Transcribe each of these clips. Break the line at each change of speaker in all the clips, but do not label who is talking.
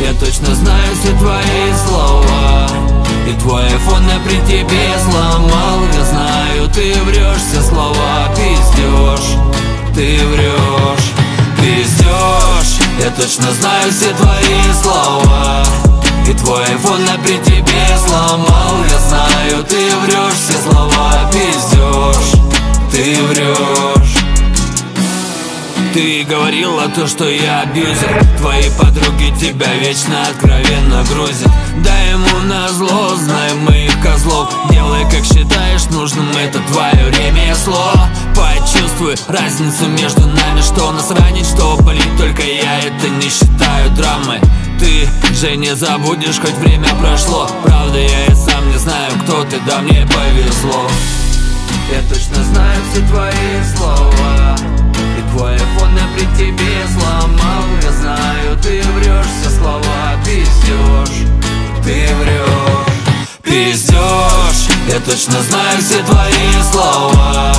Я точно знаю все твои слова. И твой айфон я при тебе сломал. Я знаю, ты врешь, все слова пиздешь Ты врешь, пиздешь Я точно знаю все твои слова. И твой айфон я при тебе сломал. Я знаю, ты врешь, все говорила то, что я абьюзер. Твои подруги тебя вечно откровенно грузят. Дай ему на зло, знаем мы их козлов. Делай как считаешь нужным, это твое ремесло Почувствуй разницу между нами Что нас ранит, что болит, только я это не считаю драмой. Ты же не забудешь, хоть время прошло. Правда, я и сам не знаю, кто ты, да мне повезло. Я точно знаю все твои слова точно знаю все твои слова.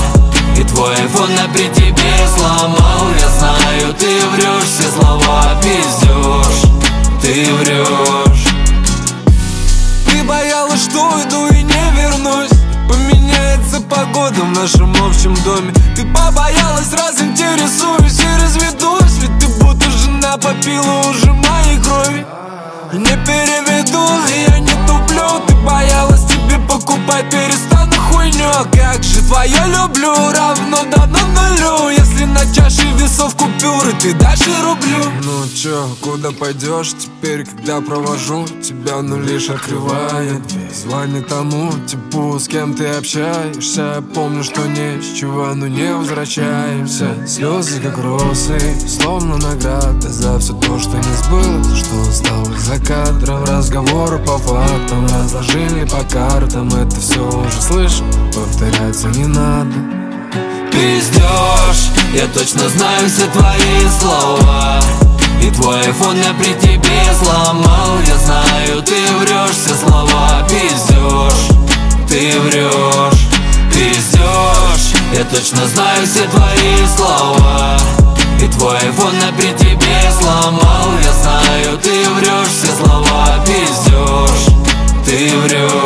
И твой айфон при тебе сломал. Я знаю, ты врешь, все слова пиздешь Ты врешь
Ты боялась, что уйду и не вернусь. Поменяется погода в нашем общем доме. Ты побоялась, раз интересуюсь и разведусь. Ведь ты будто жена попила уже моей крови хуйню Как же твое люблю, равно давно нулю. Если на чаше весов купюры, ты дашь рублю. Ну чё, куда пойдешь теперь, когда провожу Тебя, ну лишь открывает Звони тому типу, с кем ты общаешься. Помню, что не с чего, но не возвращаемся. Слезы как росы, словно награда За все то, что не сбылось, что осталось за кадром. Разговоры по фактам, разложили по картам. Это все уже слышал, повторяться не надо.
Пиздешь, я точно знаю все твои слова. И твой айфон я при тебе сломал. Я знаю, ты врешь, все слова. Пиздешь Ты врешь, пиздешь Я точно знаю все твои слова. И твой айфон я при сломал, я знаю, ты врешь, все слова пиздешь, ты врешь.